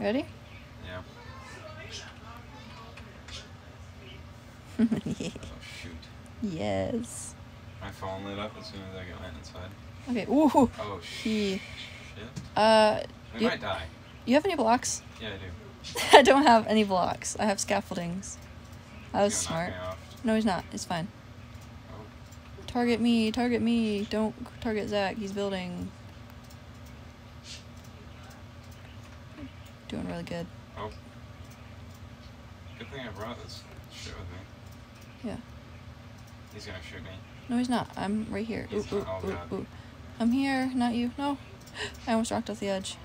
Ready? Yeah. Yeah. Oh shoot. yes. My phone lit up as soon as I got inside. Okay. Ooh. Oh He. shit. Uh, We You- might die. you have any blocks? Yeah, I do. I don't have any blocks. I have scaffoldings. I was He's gonna knock smart. No, he's not. It's fine. Oh. Target me. Target me. Don't target Zach. He's building. Doing really good. Oh. Good thing I brought this shit with me. Yeah. He's gonna shoot me. No, he's not. I'm right here. Ooh, He's ooh, not. Oh, ooh, ooh. I'm here, not you. No. I almost rocked off the edge.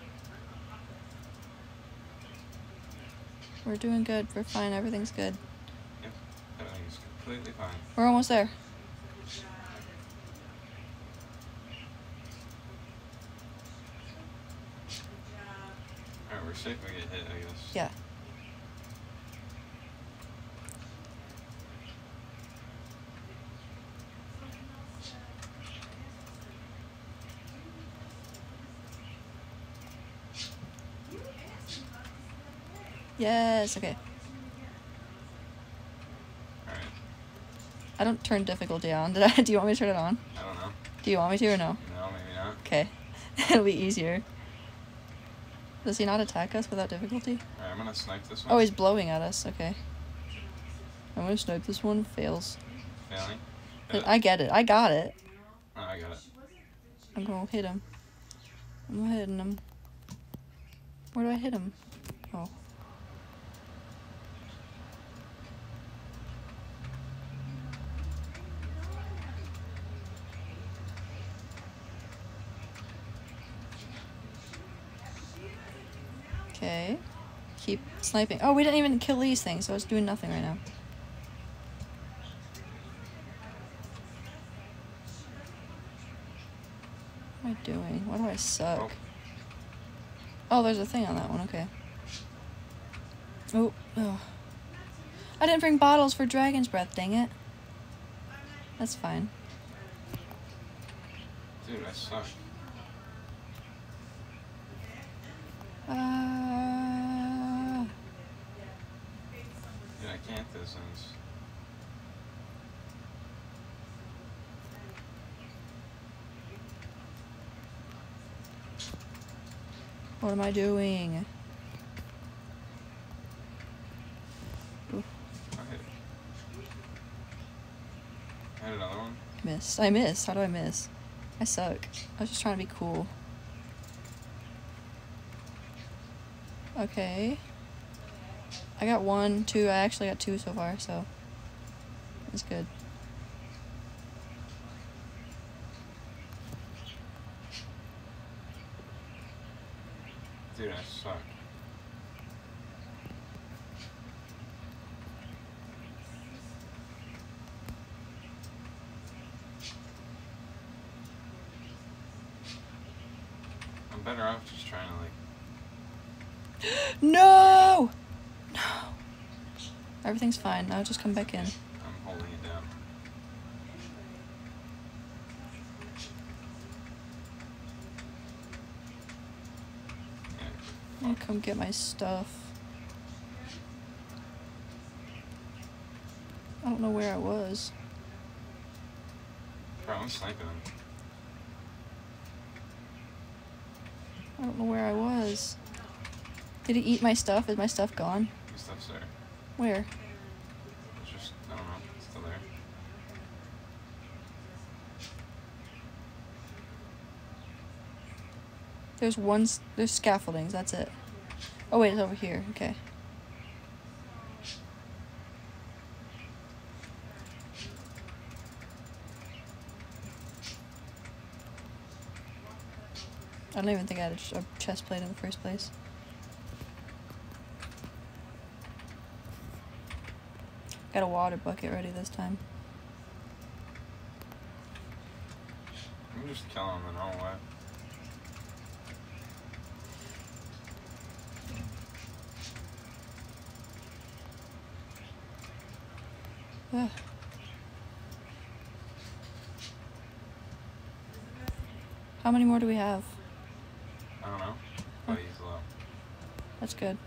We're doing good. We're fine. Everything's good. Everything's completely fine. We're almost there. Safe if get hit, I guess. Yeah. Yes, okay. Alright. I don't turn difficulty on. Did I? Do you want me to turn it on? I don't know. Do you want me to or no? No, maybe not. Okay. It'll be easier. Does he not attack us without difficulty? Alright, I'm gonna snipe this one. Oh, he's blowing at us. Okay. I'm gonna snipe this one. Fails. Failing. I get it. I got it. Oh, I got it. I'm gonna hit him. I'm hitting him. Where do I hit him? Oh. Okay. Keep sniping. Oh, we didn't even kill these things, so it's doing nothing right now. What am I doing? Why do I suck? Oh. Oh, there's a thing on that one. Okay. Oh, oh. I didn't bring bottles for Dragon's Breath, dang it. That's fine. Dude, I suck. Uh, Can't this since. what am I doing? I hit. I hit another one. missed. I missed. How do I miss? I suck. I was just trying to be cool. Okay. I got one, two. I actually got two so far, so that's good. Dude, I suck. I'm better off just trying to like. No! No. Everything's fine. I'll just come back in. I'm holding it down. Yeah. I'll come get my stuff. I don't know where I was. Bro, I'm sniping. I don't know where I was. Did he eat my stuff? Is my stuff gone? Your stuff's there. Where? It's just, I don't know. It's still there. There's one. There's scaffoldings. That's it. Oh wait, it's over here. Okay. I don't even think I had a, a chest plate in the first place. Got a water bucket ready this time. I'm just killing him the normal way. Ugh. How many more do we have? I don't know. But he's low. That's good.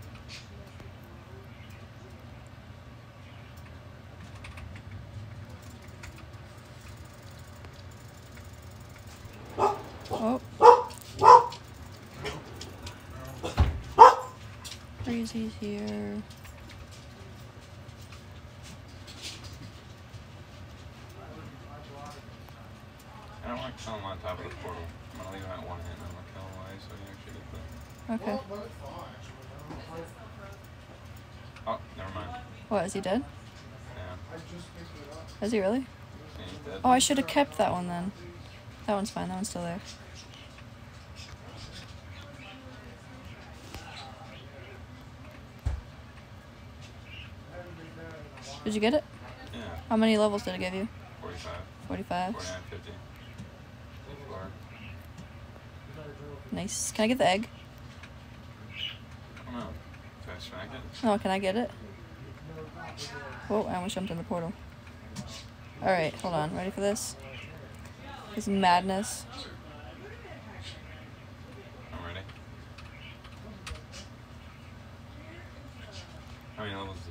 Oh. Breezy's here. I don't want to kill him on top of the portal. I'm gonna leave him at one hit and I'm gonna kill him away so he actually gets the. Okay. Oh, never mind. What, is he dead? Yeah. Is he really? Yeah. Oh, I should have kept that one then. That one's fine. That one's still there. Did you get it? Yeah. How many levels did it give you? 45, 45. 49, 50. Nice. Can I get the egg? On. Can I? No, can I get it? Oh, I almost jumped in the portal. Alright, hold on. Ready for this? This madness. I'm ready. How many levels did you get?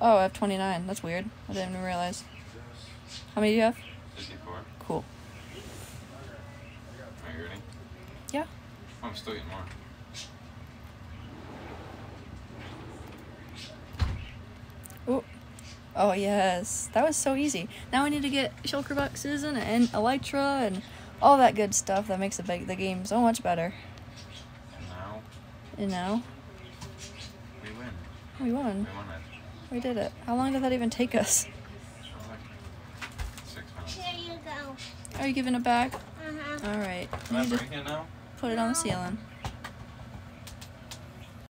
Oh, I have 29. That's weird. I didn't even realize. How many do you have? 54. Cool. Are you ready? Yeah. Oh, I'm still getting more. Oh. Oh, yes. That was so easy. Now I need to get shulker boxes and, and elytra and all that good stuff that makes the, the game so much better. And now You know? we win. We won. We won. We did it. How long did that even take us? It was like six minutes. Here you go. Are you giving it back? Uh-huh. Alright. Can I You just it now? put it on the ceiling.